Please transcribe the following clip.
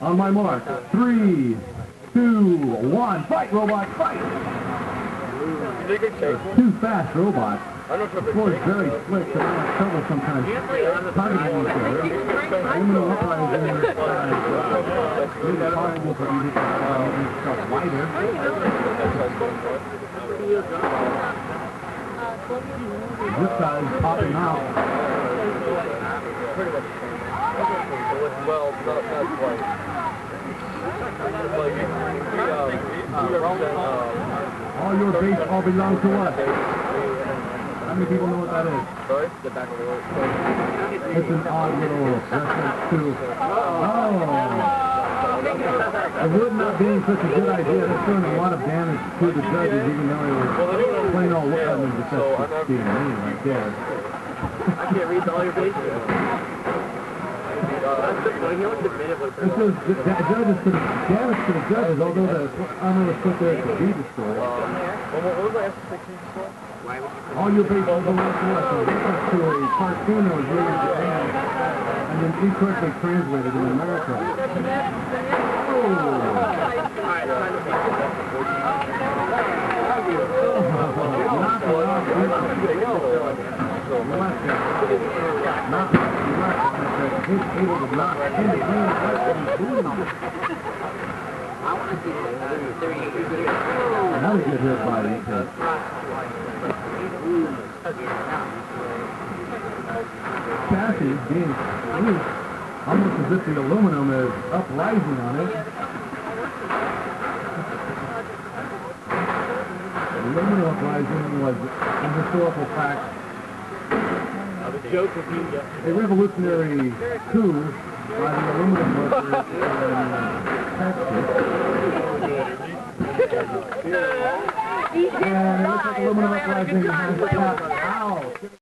On my mark, three, two, one, fight, robot, fight! Two fast robots. The floor is very slick, so in trouble sometimes. Targeting is in their size. Really horrible for make stuff wider. This guy's popping out. Well, not, not quite. Like, we, um, we represent, um, All your base all belong to us. How many people know what that is? sorry? The back of the word. It's an odd little reference to, oh, it would not being such a good idea. That's doing a lot of damage to the judges, even though it was plain old, I mean, just that's being mean right there. I can't read all your bases. Uh, It says the the judges to damage to the judges, although the armor was put there to be destroyed. Um, what, what was my S16 score? All your bases belong to us. A reference to a cartoon that was made in Japan and then incorrectly translated in America. Another good hit by the chassis being loose, almost as if the aluminum is uprising on it. Aluminum uprising was a historical fact, The joke with you, a revolutionary coup by the aluminum workers in uh, Texas. And it looks like aluminum uprising has stopped. Ow!